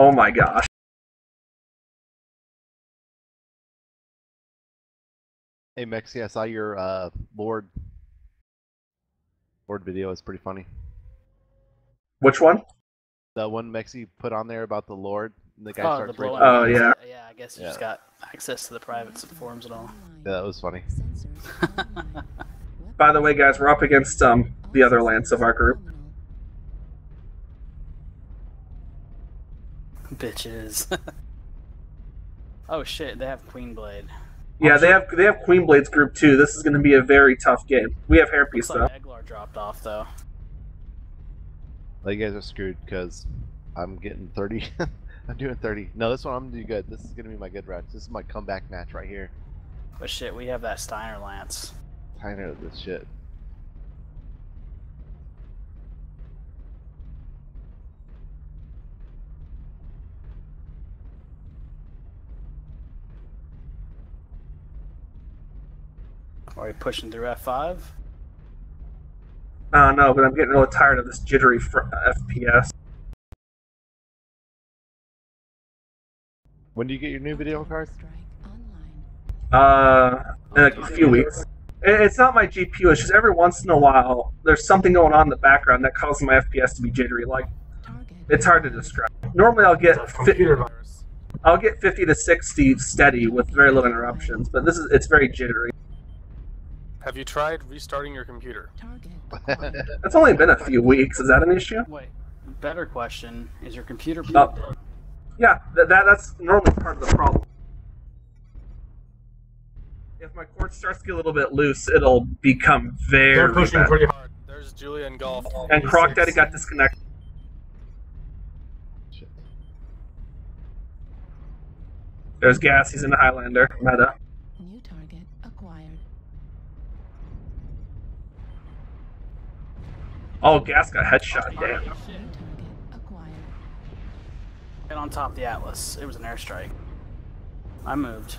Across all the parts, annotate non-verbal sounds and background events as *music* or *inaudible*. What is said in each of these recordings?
Oh my gosh. Hey Mexi, I saw your uh, Lord Lord video. It's pretty funny. Which one? The one Mexi put on there about the Lord. And the guy Oh, starts the Oh, yeah. Yeah, I guess you Yeah. just got access to the private forums and all. Yeah, that was funny. *laughs* By the way, guys, we're up against um the other lance of our group. Bitches. *laughs* oh shit, they have Queen Blade. Yeah, they have they have Queen Blade's group too. This is going to be a very tough game. We have Hairpiece Looks though. like Eglar dropped off though. Well, you guys are screwed because I'm getting 30. *laughs* I'm doing 30. No, this one I'm gonna do good. This is gonna be my good match. This is my comeback match right here. But shit, we have that Steiner Lance. Steiner, of this shit. Are you pushing through F5? I don't know, but I'm getting really tired of this jittery fr- FPS. When do you get your new video card? Uh, in like a few weeks. It's not my GPU. It's just every once in a while there's something going on in the background that causes my FPS to be jittery. Like it's hard to describe. Normally I'll get fi- I'll get 50 to 60 steady with very little interruptions, but this is it's very jittery. Have you tried restarting your computer? It's *laughs* only been a few weeks. Is that an issue? Wait, better question: Is your computer Uh, plugged in? Yeah, that, that that's normally part of the problem. If my cord starts to get a little bit loose, it'll become very They're pushing bad. pretty hard. There's Julia and Golf. And Croc Daddy got disconnected. Shit. There's Gas. He's in the Highlander meta. Oh, Gas got headshot. Damn. New target acquired. Right on top of the Atlas. It was an airstrike. I moved.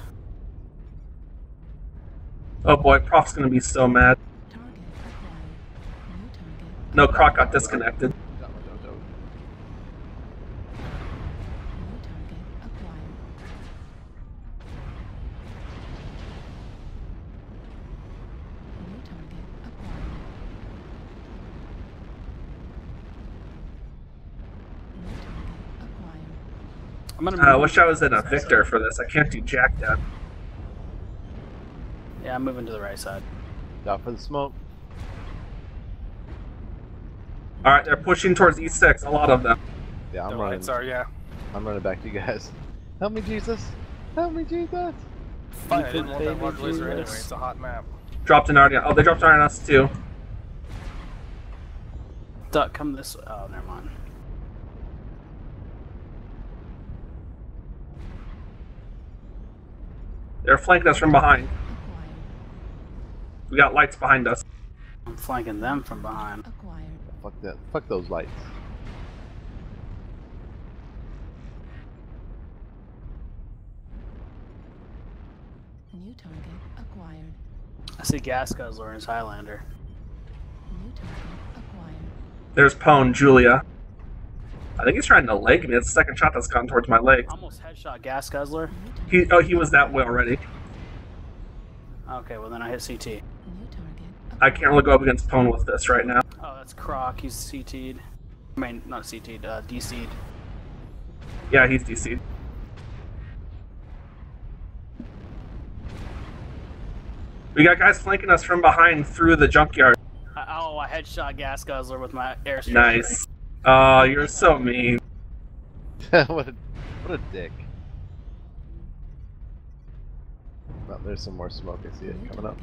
Oh boy, Prof's gonna be so mad. Target acquired. New target. No, Croc got disconnected. New target acquired. New target acquired. New target acquired. I'm gonna. Uh, I move wish I was in a Victor for this. I can't do Jack yet. Yeah, I'm moving to the right side. Out for the smoke. All right, they're pushing towards E6. A lot of them. Yeah, I'm The running. lights are, yeah. I'm running back to you guys. Help me, Jesus! Help me, Jesus! Fine, I didn't want that Baby large laser anyway. It's a hot map. Dropped an Ardian. Oh, they dropped an on us too. Duck, come this way. Oh, never mind. They're flanking us from behind. We got lights behind us. I'm flanking them from behind. Acquired. Fuck that. Fuck those lights. New target acquired. I see Gas Guzzler and his Highlander. New target acquired. There's Pone, Julia. I think he's trying to leg me. It's the second shot that's gone towards my leg. Almost headshot Gas Guzzler. He, oh, he was that way already. Okay, well then I hit CT. I can't really go up against Pone with this right now. Oh, that's Croc. He's CT'd. I mean, not CT'd, uh, DC'd. Yeah, he's DC'd. We got guys flanking us from behind through the junkyard. I, oh, I headshot Gas Guzzler with my airstrike. Nice. Oh, you're so mean. *laughs* what a what a dick. Well, there's some more smoke. I see it coming up.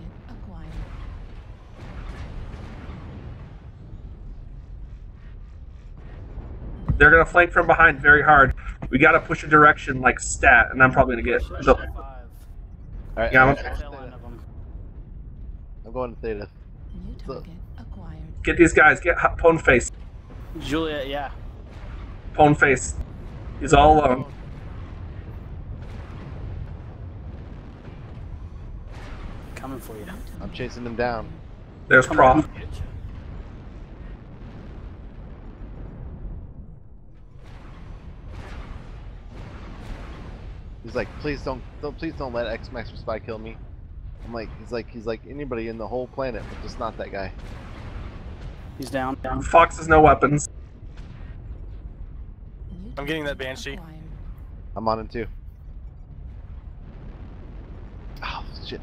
They're gonna flank from behind very hard. We gotta push a direction like stat, and I'm probably gonna get Push the. F5. All right, Yeah, I'm, I'm- Tail end of 'em. I'm going to theta. New target acquired. Get these guys. Get H- Pone face. Julia, yeah. Pone face. He's all alone. Coming for you. I'm chasing them down. There's Come Prof. on. He's like, please don't, don't, please don't let X Master Spy kill me. I'm like, he's like, he's like anybody in the whole planet, but just not that guy. He's down. Down. Fox has no weapons. I'm getting that Banshee. I'm on him too. Oh shit!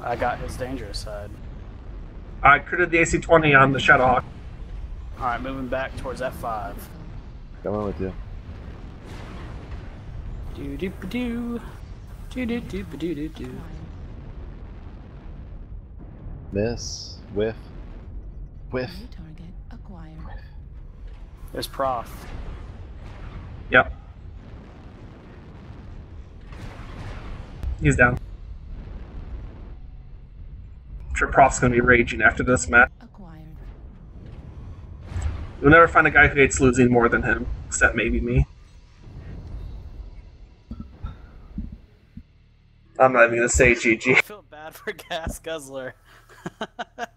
I got his dangerous side. I critted the AC-20 on the Shadowhawk. All right, moving back towards F5. Coming with you. Do do do do do do do do do. Miss, whiff, whiff. New target acquired. There's Prof. Yep. He's down. I'm sure Prof's gonna be raging after this match. Acquired. You'll never find a guy who hates losing more than him, except maybe me. I'm not even gonna say GG. I feel bad for *laughs* Gas Guzzler. *laughs*